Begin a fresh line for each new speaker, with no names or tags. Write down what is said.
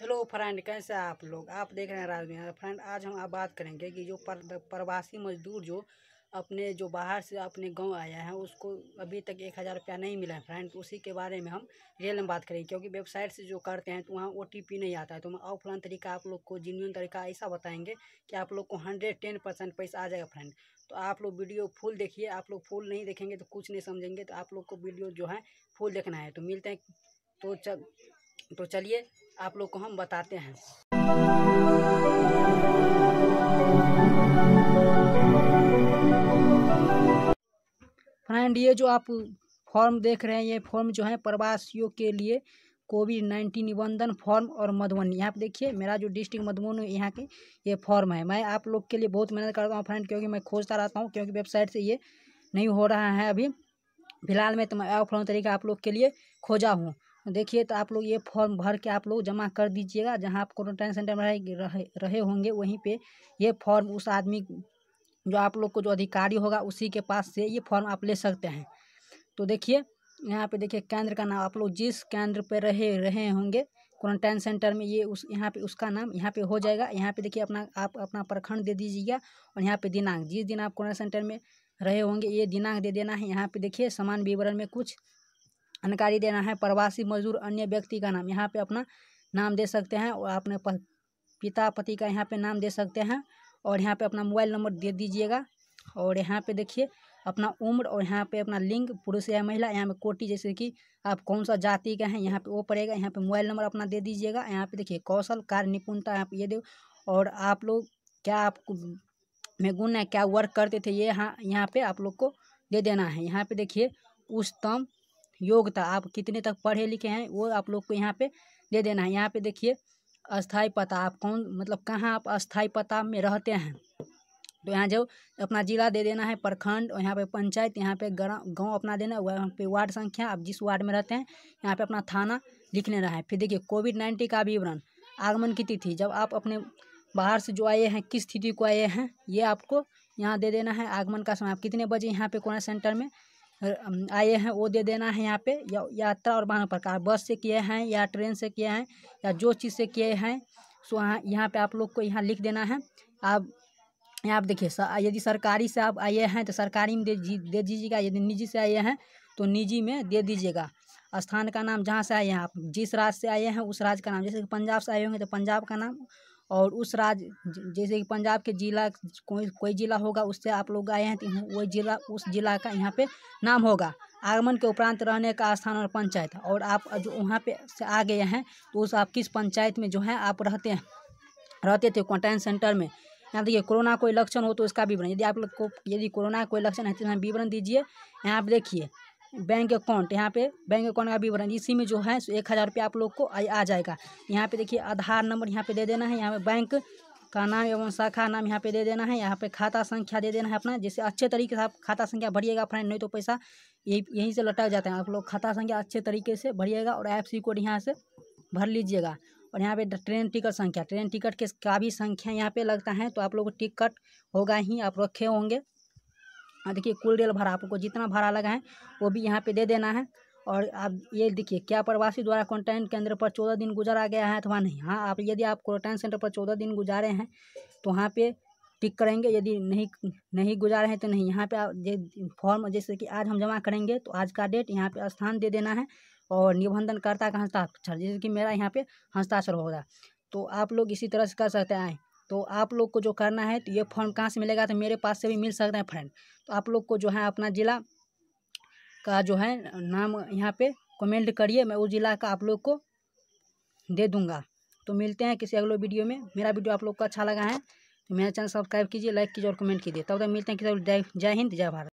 Hello friend कैसे आप लोग? आप देख रहे हैं राजमीना फ्रेंड आज हम आप बात करेंगे कि जो पर, प्रवासी मजदूर जो अपने जो बाहर से अपने गाँव आया है उसको अभी तक एक हज़ार रुपया नहीं मिला है। फ्रेंड उसी के बारे में हम रियल में बात करेंगे क्योंकि वेबसाइट से जो करते हैं तो वहाँ ओ नहीं आता है। तो हम ऑफलाइन तरीका आप लोग को जिनविन तरीका ऐसा बताएँगे कि आप लोग को हंड्रेड टेन परसेंट पैसा आ जाएगा फ्रेंड तो आप लोग वीडियो फुल देखिए। आप लोग फुल नहीं देखेंगे तो कुछ नहीं समझेंगे। तो आप लोग को वीडियो जो है फुल देखना है। तो मिलते हैं। तो चल। तो चलिए, आप लोग को हम बताते हैं। फ्रेंड, ये जो आप फॉर्म देख रहे हैं, ये फॉर्म जो है प्रवासियों के लिए कोविड नाइन्टीन निबंधन फॉर्म और मधुबनी। यहाँ पे देखिए, मेरा जो डिस्ट्रिक्ट मधुबनी यहाँ के ये फॉर्म है। मैं आप लोग के लिए बहुत मेहनत करता हूँ फ्रेंड, क्योंकि मैं खोजता रहता हूँ, क्योंकि वेबसाइट से ये नहीं हो रहा है अभी। फ़िलहाल में तो मैं ऑफलाइन तरीका आप लोग के लिए खोजा हूँ। देखिए तो आप लोग ये फॉर्म भर के आप लोग जमा कर दीजिएगा, जहाँ आप क्वारंटाइन सेंटर में रहे रहे होंगे वहीं पे ये फॉर्म उस आदमी जो आप लोग को जो अधिकारी होगा उसी के पास से ये फॉर्म आप ले सकते हैं। तो देखिए, यहाँ पे देखिए केंद्र का नाम आप लोग जिस केंद्र पे रहे रहे होंगे क्वारंटाइन सेंटर में ये उस, यहाँ पे उसका नाम यहाँ पे हो जाएगा। यहाँ पे देखिए अपना, आप अपना प्रखंड दे दीजिएगा और यहाँ पे दिनांक, जिस दिन आप क्वारंटाइन सेंटर में रहे होंगे ये दिनांक दे देना है। यहाँ पे देखिए समान विवरण में कुछ जानकारी देना है प्रवासी मजदूर अन्य व्यक्ति का नाम यहाँ पे अपना नाम दे सकते हैं और अपने पिता पति का यहाँ पे नाम दे सकते हैं और यहाँ पे अपना मोबाइल नंबर दे दीजिएगा और यहाँ पे देखिए अपना उम्र और यहाँ पे अपना लिंग पुरुष या महिला यहाँ पे कोटि जैसे कि आप कौन सा जाति का हैं यहाँ पे वो पड़ेगा यहाँ पे मोबाइल नंबर अपना दे दीजिएगा यहाँ पे देखिए कौशल कार्य निपुणता यहाँ पे ये दे और आप लोग क्या आपको में गुण है क्या वर्क करते थे ये यहाँ यहाँ पे आप लोग को दे देना है यहाँ पे देखिए उच्चतम योग्यता आप कितने तक पढ़े लिखे हैं, वो आप लोग को यहाँ पे दे देना है। यहाँ पे देखिए अस्थाई पता, आप कौन मतलब कहाँ आप अस्थाई पता में रहते हैं? तो यहाँ जो अपना जिला दे देना है, प्रखंड, और यहाँ पे पंचायत, यहाँ पे गाँव अपना देना है वहाँ पे वार्ड संख्या, आप जिस वार्ड में रहते हैं, यहाँ पे अपना थाना लिख लेना है। फिर देखिए कोविड नाइन्टीन का विवरण, आगमन की तिथि, जब आप अपने बाहर से जो आए हैं, किस तिथि को आए हैं, ये आपको यहाँ दे देना है आगमन का समय। आप कितने बजे यहाँ पे कोरोना सेंटर में आए हैं, वो दे देना है यहाँ पे, या, यात्रा और वाहन प्रकार। बस से किए हैं, या ट्रेन से किए हैं, या जो चीज़ से किए हैं, सो यहाँ यहाँ पे आप लोग को यहाँ लिख देना है। आप, यहाँ आप देखिए यदि सरकारी से आप आए हैं तो सरकारी में दे दे दीजिएगा, यदि निजी से आए हैं तो निजी में दे दीजिएगा। स्थान का नाम जहाँ से आए हैं आप, जिस राज्य से आए हैं, उस राज्य का नाम, जैसे पंजाब से आए होंगे तो पंजाब का नाम और उस राज्य जैसे कि पंजाब के जिला, कोई कोई जिला होगा, उससे आप लोग आए हैं तो वही जिला, उस जिला का यहाँ पे नाम होगा। आगमन के उपरांत रहने का स्थान और पंचायत, और आप जो वहाँ पे से आ गए हैं तो उस आप किस पंचायत में जो है, आप रहते हैं, रहते थे क्वारंटाइन सेंटर में। यहाँ देखिए, कोरोना कोई लक्षण हो तो उसका विवरण, यदि आप लोग को, यदि कोरोना कोई लक्षण है तो विवरण दीजिए। यहाँ पे देखिए बैंक अकाउंट यहाँ पे बैंक अकाउंट का विवरण इसी में जो है एक हज़ार रुपये आप लोग को आ, आ जाएगा। यहाँ पे देखिए आधार नंबर यहाँ पे दे देना है यहाँ पे बैंक का नाम एवं शाखा नाम यहाँ पे दे देना है यहाँ पे खाता संख्या दे देना है अपना जैसे अच्छे तरीके से आप खाता संख्या भरिएगा फ्रेंड नहीं तो पैसा यही यहीं से लटक जाता है। आप लोग खाता संख्या अच्छे तरीके से भरिएगा और एफ़ सी कोड यहाँ से भर लीजिएगा। और यहाँ पे ट्रेन टिकट संख्या ट्रेन टिकट के का भी संख्या यहाँ पे लगता है तो आप लोग टिकट होगा ही आप रखे होंगे। हाँ देखिए, कुल रेल भाड़ा आपको जितना भाड़ा लगा है, वो भी यहाँ पे दे देना है। और आप ये देखिए, क्या प्रवासी द्वारा क्वारंटाइन केंद्र पर चौदह दिन गुजारा गया है अथवा नहीं? हाँ आप यदि आप क्वारंटाइन सेंटर पर चौदह दिन गुजारे हैं तो वहाँ पे टिक करेंगे। यदि नहीं नहीं गुजारे हैं तो नहीं। यहाँ पे आप फॉर्म जैसे कि आज हम जमा करेंगे तो आज का डेट यहाँ पे स्थान दे देना है। और निबंधनकर्ता का हस्ताक्षर, जैसे कि मेरा यहाँ पे हस्ताक्षर होगा। तो आप लोग इसी तरह से कर सकते हैं। तो आप लोग को जो करना है तो ये फॉर्म कहाँ से मिलेगा तो मेरे पास से भी मिल सकता है फ्रेंड तो आप लोग को जो है अपना ज़िला का जो है नाम यहाँ पे कमेंट करिए, मैं उस ज़िला का आप लोग को दे दूँगा. तो मिलते हैं किसी अगले वीडियो में. मेरा वीडियो आप लोग को अच्छा लगा है तो मेरा चैनल सब्सक्राइब कीजिए लाइक कीजिए और कमेंट कीजिए. तब तक मिलते हैं किसी जय हिंद, जय भारत.